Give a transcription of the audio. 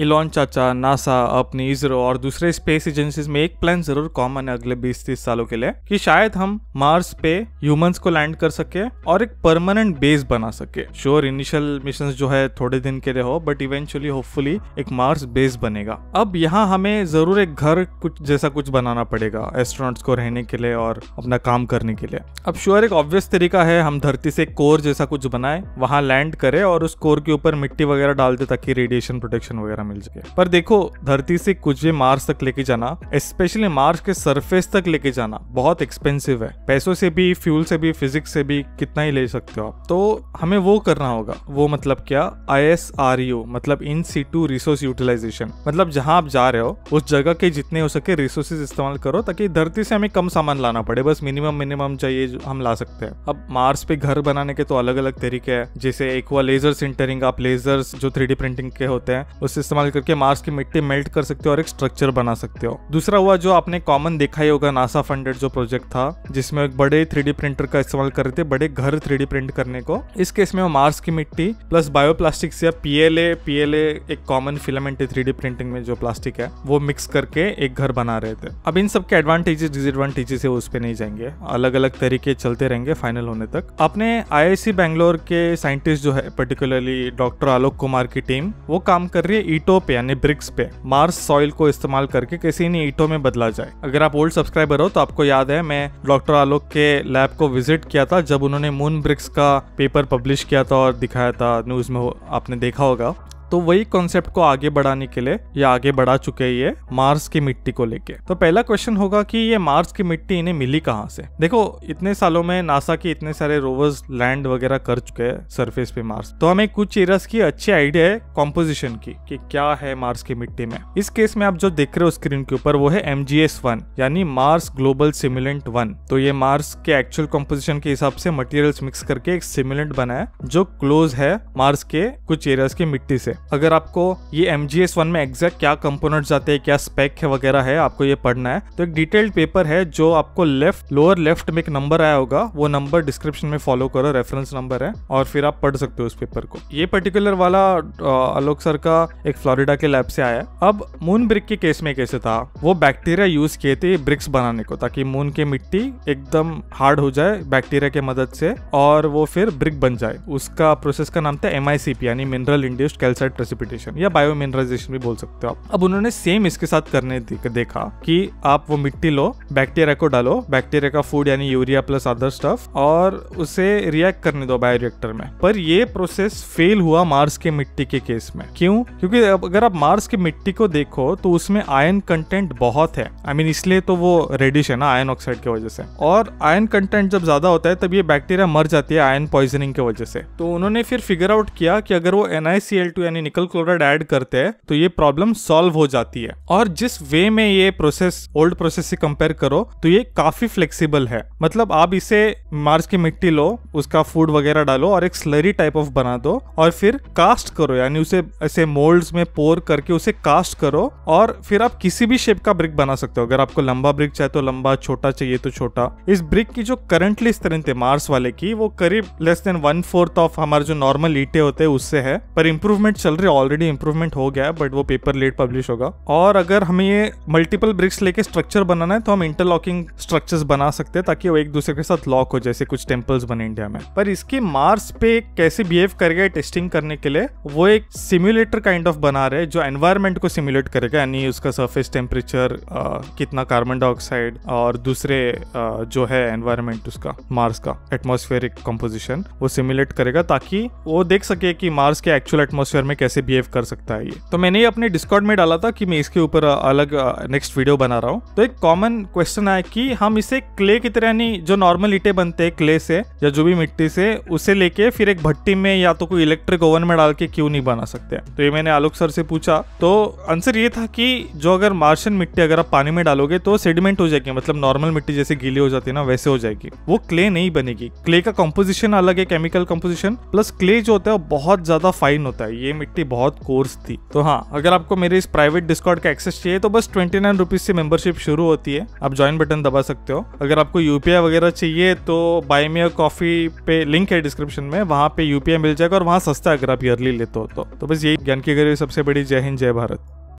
Elon चाचा, NASA, अपनी इसरो और दूसरे स्पेस एजेंसीज में एक प्लान ज़रूर कॉमन है अगले 20-30 सालों के लिए कि शायद हम मार्स पे ह्यूमंस को लैंड कर सके और एक परमानेंट बेस बना सके। श्योर इनिशियल मिशन जो है थोड़े दिन के लिए हो बट इवेंचुअली होपफुली एक मार्स बेस बनेगा। अब यहाँ हमें ज़रूर एक घर कुछ जैसा कुछ बनाना पड़ेगा एस्ट्रोनॉट्स को रहने के लिए और अपना काम करने के लिए। अब श्योर एक ऑब्वियस तरीका है, हम धरती से कोर जैसा कुछ बनाए, वहाँ लैंड करे और उस कोर के ऊपर मिट्टी वगैरह डाल दे ताकि रेडिएशन प्रोटेक्शन वगैरह मिल सके। पर देखो, धरती से कुछ भी मार्स तक लेके जाना स्पेशली मार्स के सरफेस तक लेके जाना, बहुत एक्सपेंसिव है। पैसों से भी फ्यूल से भी फिजिक्स से भी कितना ही ले सकते हो आप। तो हमें वो करना होगा। वो मतलब क्या? आई एस आर यू मतलब इन सीटू रिसोर्स यूटिलाइजेशन मतलब जहाँ आप जा रहे हो, उस जगह के जितने हो सके रिसोर्सेज इस्तेमाल करो, ताकि धरती से हमें कम सामान लाना पड़े। बस मिनिमम मिनिमम चाहिए जो हम ला सकते हैं। अब मार्स पे घर बनाने के तो अलग अलग तरीके हैं। जैसे एक हुआ लेजर सिंटरिंग आप लेजर्स जो थ्री प्रिंटिंग के होते हैं उससे इस्तेमाल करके मार्स की मिट्टी मेल्ट कर सकते हो और एक स्ट्रक्चर बना सकते हो। दूसरा हुआ जो आपने कॉमन देखा ही होगा नासा फंडेड जो प्रोजेक्ट था, जिसमें एक बड़े थ्री प्रिंटर का इस्तेमाल कर रहे थे, बड़े घर थ्री प्रिंट करने को। इस केस में मार्स की मिट्टी प्लस बायोप्लास्टिक या पीएलए पीएलए एक कॉमन फिलामेंट है थ्री प्रिंटिंग में जो प्लास्टिक है, वो मिक्स करके एक घर बना रहे थे। अब इन सब के एडवांटेजेस डिसएडवांटेजेस है उस पर नहीं जाएँगे। अलग अलग तरीके चलते रहेंगे फाइनल होने तक। अपने आईआईसी बैंगलोर के साइंटिस्ट जो है पर्टिकुलरली डॉक्टर आलोक कुमार की टीम वो काम कर रही है ईटो पे यानी ब्रिक्स पे मार्स सॉइल को इस्तेमाल करके किसी ने ईटो में बदला जाए। अगर आप ओल्ड सब्सक्राइबर हो तो आपको याद है, मैं डॉक्टर आलोक के लैब को विज़िट किया था, जब उन्होंने मून ब्रिक्स का पेपर पब्लिश किया था और दिखाया था न्यूज़ में आपने देखा होगा। तो वही कॉन्सेप्ट को आगे बढ़ाने के लिए ये आगे बढ़ा चुके हैं ये मार्स की मिट्टी को लेके। तो पहला क्वेश्चन होगा कि ये मार्स की मिट्टी इन्हें मिली कहाँ से? देखो, इतने सालों में नासा के इतने सारे रोवर्स लैंड वगैरह कर चुके हैं सरफेस पे मार्स तो हमें कुछ एरियाज़ की अच्छी आइडिया है कॉम्पोजिशन की, कि क्या है मार्स की मिट्टी में। इस केस में आप जो देख रहे हो स्क्रीन के ऊपर, वो है एम वन यानी मार्स ग्लोबल सिमुलेंट वन तो ये मार्स के एक्चुअल कॉम्पोजिशन के हिसाब से मटेरियल्स मिक्स करके एक सिमुलेंट बना है जो क्लोज है मार्स के कुछ एरियाज़ की मिट्टी से। अगर आपको ये एम जी एस वन में एग्जैक्ट क्या कंपोनेंट जाते हैं, क्या स्पेक है वगैरह है, आपको ये पढ़ना है। तो एक डिटेल्ड पेपर है जो आपको लेफ़्ट लोअर लेफ़्ट में एक नंबर आया होगा, वो नंबर डिस्क्रिप्शन में फॉलो करो रेफरेंस नंबर है, और फिर आप पढ़ सकते हो उस पेपर को। ये पर्टिकुलर वाला आलोक सर का एक फ्लोरिडा के लैब से आया अब मून ब्रिक के केस में कैसे था? वो बैक्टीरिया यूज़ किए थे ब्रिक्स बनाने को, ताकि मून की मिट्टी एकदम हार्ड हो जाए बैक्टीरिया के मदद से, और वो फिर ब्रिक बन जाए। उसका प्रोसेस का नाम था MICP यानी मिनरल इंड्यूस्ड कैल्साइड प्रेसिपिटेशन या बायो मिनरलाइजेशन भी बोल सकते हो आप। अब उन्होंने सेम इसके साथ करने देखा कि आप वो मिट्टी लो बैक्टीरिया को डालो बैक्टीरिया का फ़ूड यानी यूरिया प्लस अदर स्टफ़ और उसे रिएक्ट करने दो बायोरिएक्टर में। पर ये प्रोसेस फेल हुआ मार्स के मिट्टी के केस में। क्यों? क्योंकि अगर आप मार्स की मिट्टी को देखो तो उसमें आयन कंटेंट बहुत है। आई I मीन mean, इसलिए तो वो रेडिश है ना आयन ऑक्साइड की वजह से। और आयन कंटेंट जब ज़्यादा होता है तब ये बैक्टीरिया मर जाती है आयन पॉइजनिंग की वजह से। तो उन्होंने फिर फिगर आउट किया कि अगर वो NiCl2 यानी निकल क्लोराइड ऐड करते हैं तो ये प्रॉब्लम सॉल्व हो जाती है। और जिस वे में ये प्रोसेस ओल्ड प्रोसेस से कंपेयर करो तो ये काफ़ी फ्लेक्सिबल है। मतलब आप इसे मार्स की मिट्टी लो, उसका फ़ूड वगैरह डालो और एक स्लरी टाइप ऑफ़ बना दो और फिर कास्ट करो, यानी उसे, ऐसे मोल्ड्स में पोर करके उसे कास्ट करो और फिर आप किसी भी शेप का ब्रिक बना सकते हो। अगर आपको लंबा ब्रिक चाहिए तो लंबा, छोटा चाहिए तो छोटा। इस ब्रिक की जो करंटली स्ट्रेंथ है मार्स वाले की, वो करीब less than one fourth of हमारे जो नॉर्मल ईटे होते हैं, उससे है। पर इंप्रूवमेंट चल रही है ऑलरेडी इंप्रूवमेंट हो गया है बट वो पेपर लेट पब्लिश होगा। और अगर हमें ये मल्टीपल ब्रिक्स लेके स्ट्रक्चर बनाना है तो हम इंटरलॉकिंग स्ट्रक्चर्स बना सकते हैं ताकि वो एक दूसरे के साथ लॉक हो जैसे कुछ टेम्पल्स बने इंडिया में। पर इसके मार्स पे कैसे बिहेव करेगा टेस्टिंग करने के लिए वो एक सिम्युलेटर काइंड ऑफ़ बना रहे जो एनवायरमेंट को सिम्युलेट करेगा यानी उसका सरफेस टेम्परेचर कितना कार्बन डाइऑक्साइड और दूसरे आ, जो है एनवायरमेंट उसका मार्स का एटमोस्फेरिक कंपोजिशन वो सिम्युलेट करेगा ताकि वो देख सके कि मार्स के एक्चुअल एटमोस्फेयर में कैसे बिहेव कर सकता है ये। तो मैंने ये अपने डिस्कॉर्ड में डाला था कि मैं इसके ऊपर अलग नेक्स्ट वीडियो बना रहा हूँ। तो एक कॉमन क्वेश्चन है कि हम इसे क्ले की तरह यानी जो नॉर्मल ईटे बनते हैं क्ले से या जो भी मिट्टी से, उसे लेके फिर एक भट्टी में या तो कोई इलेक्ट्रिक ओवन में डाल के क्यों नहीं बना सकते तो ये मैंने आलोक सर से पूछा। तो आंसर ये था कि जो अगर मार्शन मिट्टी अगर आप पानी में डालोगे तो सेडिमेंट हो जाएगी मतलब नॉर्मल मिट्टी जैसे गीली हो जाती है ना, वैसे हो जाएगी। वो क्ले नहीं बनेगी। क्ले का कॉम्पोजिशन अलग है केमिकल कॉम्पोजिशन प्लस क्ले जो होता है बहुत ज़्यादा फाइन होता है। ये कनेक्टिविटी बहुत कोर्स थी। तो हाँ अगर आपको मेरे इस प्राइवेट डिस्कॉर्ड का एक्सेस चाहिए तो बस ट्वेंटी नाइन रुपीज़ से मेंबरशिप शुरू होती है। आप ज्वाइन बटन दबा सकते हो। अगर आपको यूपीआई वगैरह चाहिए तो बाई मे कॉफ़ी पे लिंक है डिस्क्रिप्शन में। वहाँ पे यूपीआई मिल जाएगा और वहाँ सस्ता अगर आप ईयरली लेते हो तो, तो बस यही ज्ञान की गरीब सबसे बड़ी। जय हिंद जय भारत।